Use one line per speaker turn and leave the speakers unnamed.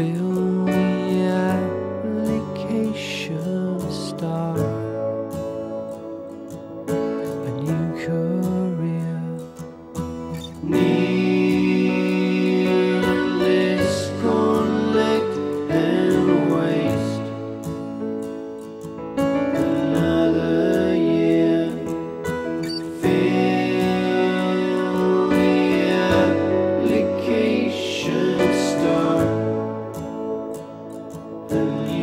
fill the application star. through you.